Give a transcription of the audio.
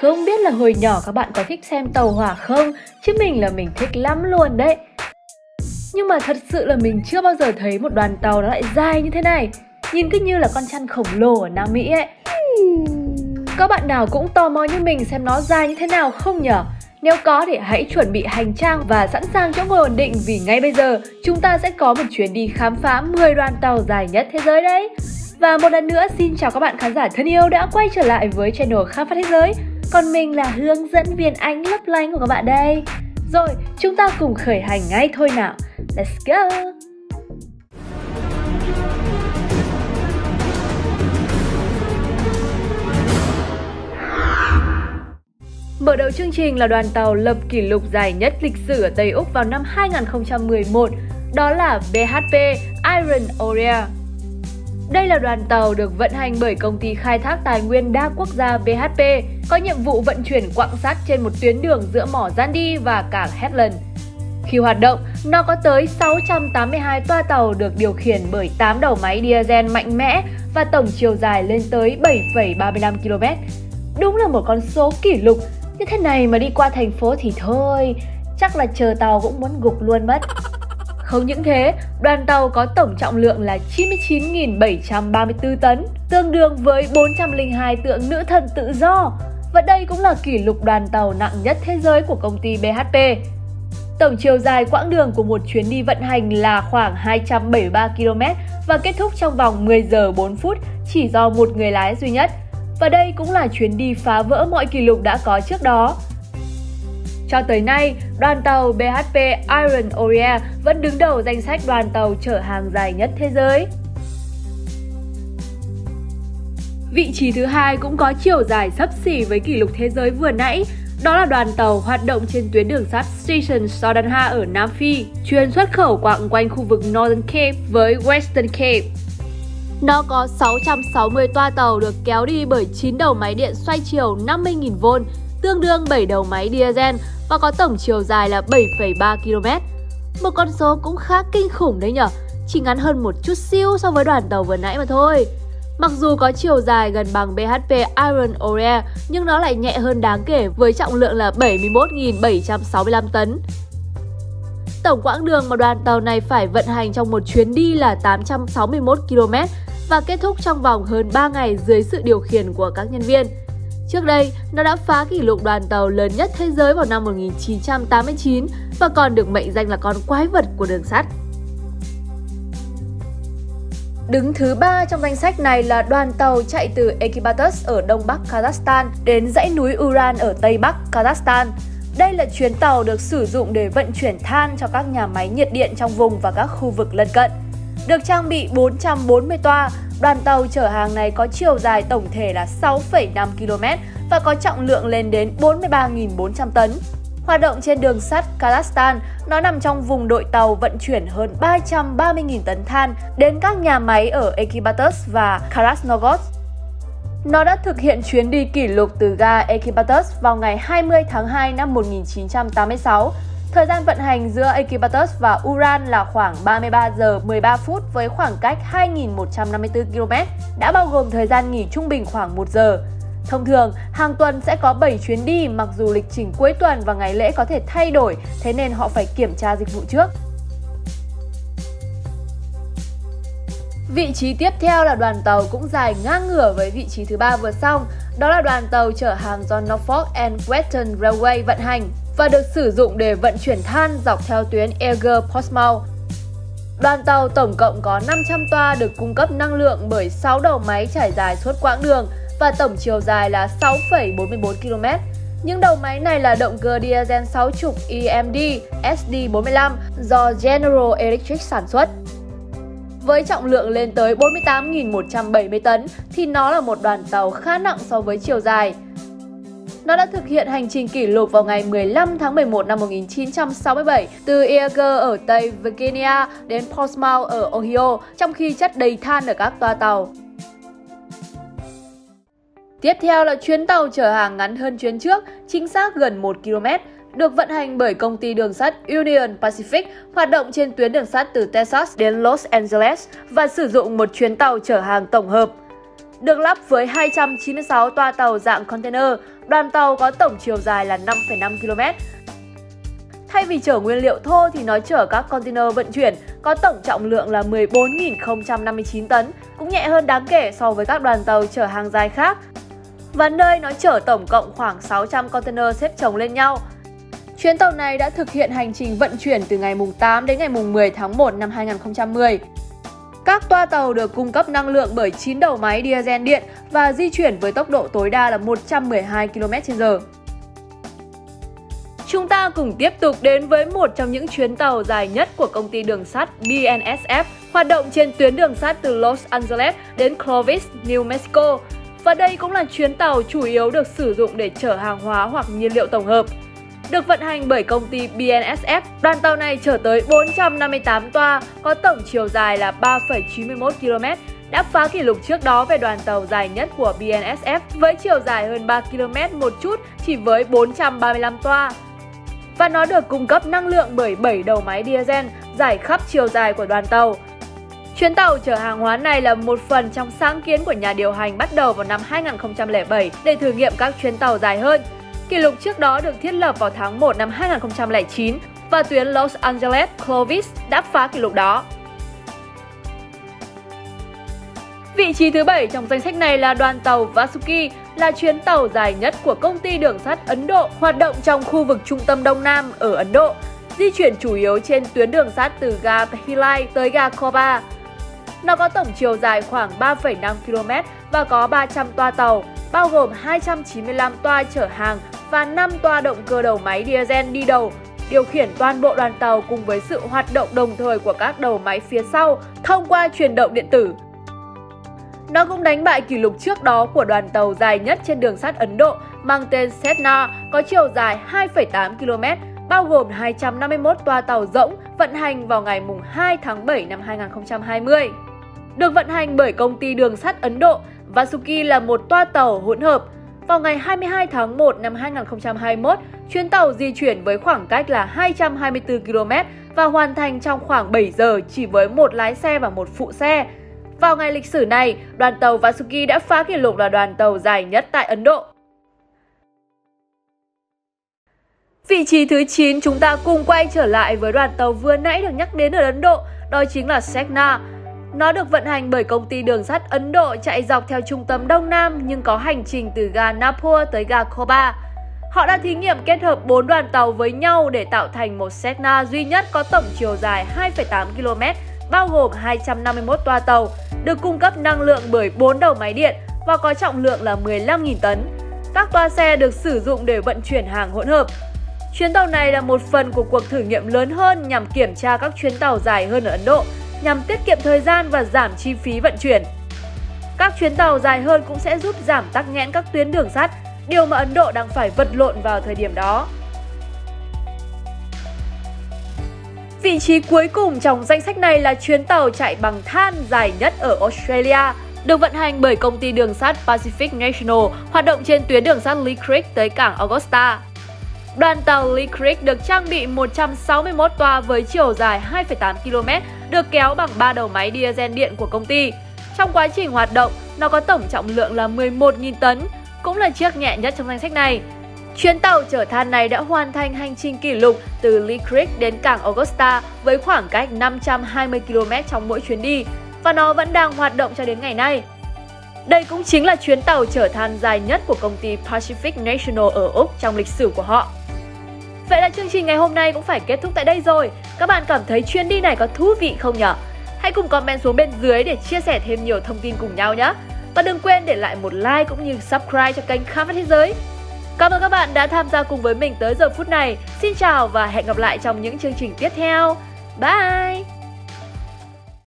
Không biết là hồi nhỏ các bạn có thích xem tàu hỏa không? Chứ mình là mình thích lắm luôn đấy. Nhưng mà thật sự là mình chưa bao giờ thấy một đoàn tàu nó lại dài như thế này. Nhìn cứ như là con chăn khổng lồ ở Nam Mỹ ấy. Các bạn nào cũng tò mò như mình xem nó dài như thế nào không nhở? Nếu có thì hãy chuẩn bị hành trang và sẵn sàng chỗ ngồi ổn định vì ngay bây giờ chúng ta sẽ có một chuyến đi khám phá 10 đoàn tàu dài nhất thế giới đấy. Và một lần nữa, xin chào các bạn khán giả thân yêu đã quay trở lại với channel Khám phá thế giới. Còn mình là hướng dẫn viên ánh lấp lánh của các bạn đây. Rồi, chúng ta cùng khởi hành ngay thôi nào. Let's go! Mở đầu chương trình là đoàn tàu lập kỷ lục dài nhất lịch sử ở Tây Úc vào năm 2011, đó là BHP Iron Ore. Đây là đoàn tàu được vận hành bởi công ty khai thác tài nguyên đa quốc gia BHP, có nhiệm vụ vận chuyển quặng sắt trên một tuyến đường giữa mỏ Zandi và cảng Headland. Khi hoạt động, nó có tới 682 toa tàu được điều khiển bởi 8 đầu máy diesel mạnh mẽ và tổng chiều dài lên tới 7,35 km. Đúng là một con số kỷ lục như thế này mà đi qua thành phố thì thôi, chắc là chờ tàu cũng muốn gục luôn mất. Không những thế, đoàn tàu có tổng trọng lượng là 99.734 tấn, tương đương với 402 tượng nữ thần tự do. Và đây cũng là kỷ lục đoàn tàu nặng nhất thế giới của công ty BHP. Tổng chiều dài quãng đường của một chuyến đi vận hành là khoảng 273 km và kết thúc trong vòng 10 giờ 4 phút chỉ do một người lái duy nhất. Và đây cũng là chuyến đi phá vỡ mọi kỷ lục đã có trước đó. Cho tới nay, đoàn tàu BHP Iron Ore vẫn đứng đầu danh sách đoàn tàu chở hàng dài nhất thế giới. Vị trí thứ hai cũng có chiều dài sấp xỉ với kỷ lục thế giới vừa nãy, đó là đoàn tàu hoạt động trên tuyến đường sắt Station Sodanha ở Nam Phi, chuyên xuất khẩu quạng quanh khu vực Northern Cape với Western Cape. Nó có 660 toa tàu được kéo đi bởi 9 đầu máy điện xoay chiều 50.000V, tương đương 7 đầu máy diesel và có tổng chiều dài là 7,3 km. Một con số cũng khá kinh khủng đấy nhở, chỉ ngắn hơn một chút xíu so với đoàn tàu vừa nãy mà thôi. Mặc dù có chiều dài gần bằng BHP Iron Ore, nhưng nó lại nhẹ hơn đáng kể với trọng lượng là 71.765 tấn. Tổng quãng đường mà đoàn tàu này phải vận hành trong một chuyến đi là 861 km và kết thúc trong vòng hơn 3 ngày dưới sự điều khiển của các nhân viên. Trước đây, nó đã phá kỷ lục đoàn tàu lớn nhất thế giới vào năm 1989 và còn được mệnh danh là con quái vật của đường sắt. Đứng thứ ba trong danh sách này là đoàn tàu chạy từ Ekbatys ở đông bắc Kazakhstan đến dãy núi Uran ở tây bắc Kazakhstan. Đây là chuyến tàu được sử dụng để vận chuyển than cho các nhà máy nhiệt điện trong vùng và các khu vực lân cận. Được trang bị 440 toa, đoàn tàu chở hàng này có chiều dài tổng thể là 6,5 km và có trọng lượng lên đến 43.400 tấn. Hoạt động trên đường sắt Kazakhstan, nó nằm trong vùng đội tàu vận chuyển hơn 330.000 tấn than đến các nhà máy ở Ekbatys và Krasnogorsk. Nó đã thực hiện chuyến đi kỷ lục từ ga Ekbatys vào ngày 20 tháng 2 năm 1986 Thời gian vận hành giữa Ekbatys và Uran là khoảng 33 giờ 13 phút với khoảng cách 2.154 km, đã bao gồm thời gian nghỉ trung bình khoảng 1 giờ. Thông thường, hàng tuần sẽ có 7 chuyến đi mặc dù lịch trình cuối tuần và ngày lễ có thể thay đổi, thế nên họ phải kiểm tra dịch vụ trước. Vị trí tiếp theo là đoàn tàu cũng dài ngang ngửa với vị trí thứ ba vừa xong, đó là đoàn tàu chở hàng do Norfolk and Western Railway vận hành và được sử dụng để vận chuyển than dọc theo tuyến Eger Portsmouth. Đoàn tàu tổng cộng có 500 toa được cung cấp năng lượng bởi 6 đầu máy trải dài suốt quãng đường và tổng chiều dài là 6,44 km. Những đầu máy này là động cơ diesel 60 EMD SD45 do General Electric sản xuất. Với trọng lượng lên tới 48.170 tấn thì nó là một đoàn tàu khá nặng so với chiều dài. Nó đã thực hiện hành trình kỷ lục vào ngày 15 tháng 11 năm 1967 từ Eager ở Tây Virginia đến Portsmouth ở Ohio, trong khi chất đầy than ở các toa tàu. Tiếp theo là chuyến tàu chở hàng ngắn hơn chuyến trước, chính xác gần 1 km, được vận hành bởi công ty đường sắt Union Pacific, hoạt động trên tuyến đường sắt từ Texas đến Los Angeles và sử dụng một chuyến tàu chở hàng tổng hợp được lắp với 296 toa tàu dạng container. Đoàn tàu có tổng chiều dài là 5,5 km. Thay vì chở nguyên liệu thô thì nó chở các container vận chuyển có tổng trọng lượng là 14.059 tấn, cũng nhẹ hơn đáng kể so với các đoàn tàu chở hàng dài khác. Và nơi nó chở tổng cộng khoảng 600 container xếp chồng lên nhau. Chuyến tàu này đã thực hiện hành trình vận chuyển từ ngày 8 đến ngày 10 tháng 1 năm 2010. Các toa tàu được cung cấp năng lượng bởi 9 đầu máy diesel điện và di chuyển với tốc độ tối đa là 112 km/h. Chúng ta cùng tiếp tục đến với một trong những chuyến tàu dài nhất của công ty đường sắt BNSF hoạt động trên tuyến đường sắt từ Los Angeles đến Clovis, New Mexico. Và đây cũng là chuyến tàu chủ yếu được sử dụng để chở hàng hóa hoặc nhiên liệu tổng hợp. Được vận hành bởi công ty BNSF, đoàn tàu này chở tới 458 toa, có tổng chiều dài là 3,91 km, đã phá kỷ lục trước đó về đoàn tàu dài nhất của BNSF với chiều dài hơn 3 km một chút chỉ với 435 toa. Và nó được cung cấp năng lượng bởi 7 đầu máy diesel giải khắp chiều dài của đoàn tàu. Chuyến tàu chở hàng hóa này là một phần trong sáng kiến của nhà điều hành bắt đầu vào năm 2007 để thử nghiệm các chuyến tàu dài hơn. Kỷ lục trước đó được thiết lập vào tháng 1 năm 2009 và tuyến Los Angeles Clovis đã phá kỷ lục đó. Vị trí thứ 7 trong danh sách này là đoàn tàu Vasuki, là chuyến tàu dài nhất của công ty đường sắt Ấn Độ hoạt động trong khu vực trung tâm Đông Nam ở Ấn Độ, di chuyển chủ yếu trên tuyến đường sắt từ ga Bhilai tới ga Koba. Nó có tổng chiều dài khoảng 3,5 km và có 300 toa tàu, bao gồm 295 toa chở hàng và 5 toa động cơ đầu máy diesel đi đầu, điều khiển toàn bộ đoàn tàu cùng với sự hoạt động đồng thời của các đầu máy phía sau thông qua truyền động điện tử. Nó cũng đánh bại kỷ lục trước đó của đoàn tàu dài nhất trên đường sắt Ấn Độ mang tên Setna có chiều dài 2,8 km, bao gồm 251 toa tàu rỗng vận hành vào ngày 2 tháng 7 năm 2020. Được vận hành bởi công ty đường sắt Ấn Độ, Vasuki là một toa tàu hỗn hợp. Vào ngày 22 tháng 1 năm 2021, chuyến tàu di chuyển với khoảng cách là 224 km và hoàn thành trong khoảng 7 giờ chỉ với một lái xe và một phụ xe. Vào ngày lịch sử này, đoàn tàu Vasuki đã phá kỷ lục là đoàn tàu dài nhất tại Ấn Độ. Vị trí thứ 9 chúng ta cùng quay trở lại với đoàn tàu vừa nãy được nhắc đến ở Ấn Độ, đó chính là Segna. Nó được vận hành bởi công ty đường sắt Ấn Độ chạy dọc theo trung tâm Đông Nam nhưng có hành trình từ ga Nagpur tới ga Koba. Họ đã thí nghiệm kết hợp 4 đoàn tàu với nhau để tạo thành một Cessna duy nhất có tổng chiều dài 2,8 km, bao gồm 251 toa tàu, được cung cấp năng lượng bởi 4 đầu máy điện và có trọng lượng là 15.000 tấn. Các toa xe được sử dụng để vận chuyển hàng hỗn hợp, Chuyến tàu này là một phần của cuộc thử nghiệm lớn hơn nhằm kiểm tra các chuyến tàu dài hơn ở Ấn Độ, nhằm tiết kiệm thời gian và giảm chi phí vận chuyển. Các chuyến tàu dài hơn cũng sẽ giúp giảm tắc nghẽn các tuyến đường sắt, điều mà Ấn Độ đang phải vật lộn vào thời điểm đó. Vị trí cuối cùng trong danh sách này là chuyến tàu chạy bằng than dài nhất ở Australia, được vận hành bởi công ty đường sắt Pacific National, hoạt động trên tuyến đường sắt Lee Creek tới cảng Augusta. Đoàn tàu Lee Creek được trang bị 161 toa với chiều dài 2,8 km, được kéo bằng 3 đầu máy diesel điện của công ty. Trong quá trình hoạt động, nó có tổng trọng lượng là 11.000 tấn, cũng là chiếc nhẹ nhất trong danh sách này. Chuyến tàu chở than này đã hoàn thành hành trình kỷ lục từ Lee Creek đến cảng Augusta với khoảng cách 520 km trong mỗi chuyến đi và nó vẫn đang hoạt động cho đến ngày nay. Đây cũng chính là chuyến tàu chở than dài nhất của công ty Pacific National ở Úc trong lịch sử của họ. Vậy là chương trình ngày hôm nay cũng phải kết thúc tại đây rồi. Các bạn cảm thấy chuyến đi này có thú vị không nhỉ? Hãy cùng comment xuống bên dưới để chia sẻ thêm nhiều thông tin cùng nhau nhé. Và đừng quên để lại một like cũng như subscribe cho kênh Khám phá thế giới. Cảm ơn các bạn đã tham gia cùng với mình tới giờ phút này. Xin chào và hẹn gặp lại trong những chương trình tiếp theo. Bye!